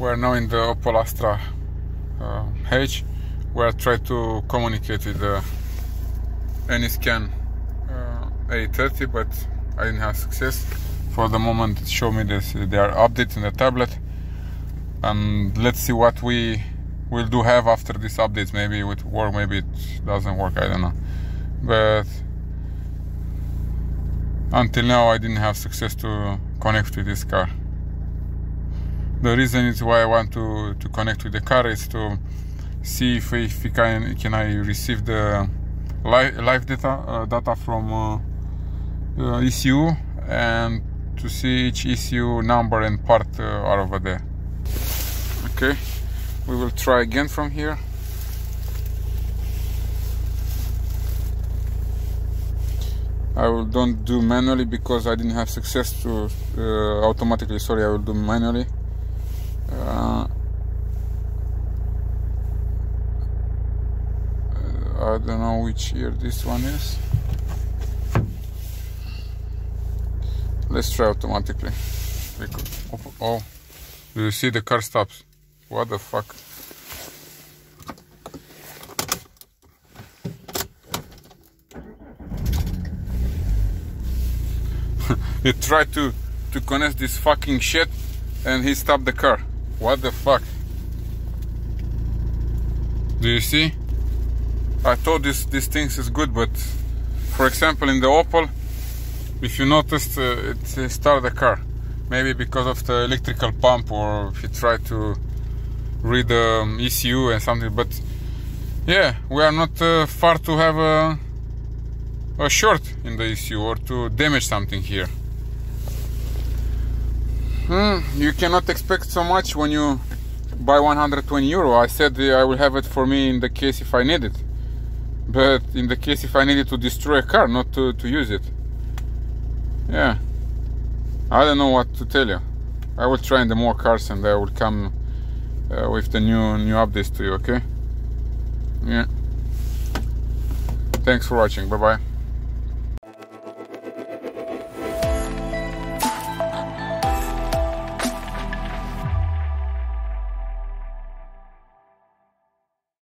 we're now in the Opel Astra uh, H where I try to communicate with the Anyscan uh, A30 but I didn't have success. For the moment it showed me this there are in the tablet. And let's see what we will do have after this update. Maybe it would work maybe it doesn't work I don't know. But until now I didn't have success to connect with this car the reason is why I want to, to connect with the car is to see if, if can, can I receive the live, live data uh, data from uh, uh, ECU and to see each ECU number and part uh, are over there. Okay we will try again from here. I will don't do manually because I didn't have success to uh, automatically. Sorry I will do manually uh, I don't know which year this one is. Let's try automatically. Oh do you see the car stops? What the fuck? He tried to to connect this fucking shit and he stopped the car what the fuck? Do you see? I thought this this things is good, but for example in the Opel, if you noticed, uh, it started the car. Maybe because of the electrical pump, or if you try to read the um, ECU and something. But yeah, we are not uh, far to have a, a short in the ECU or to damage something here. Mm, you cannot expect so much when you buy 120 euro. I said I will have it for me in the case if I need it. But in the case if I need it to destroy a car, not to, to use it. Yeah. I don't know what to tell you. I will try in the more cars and I will come uh, with the new new updates to you, okay? Yeah. Thanks for watching. Bye-bye.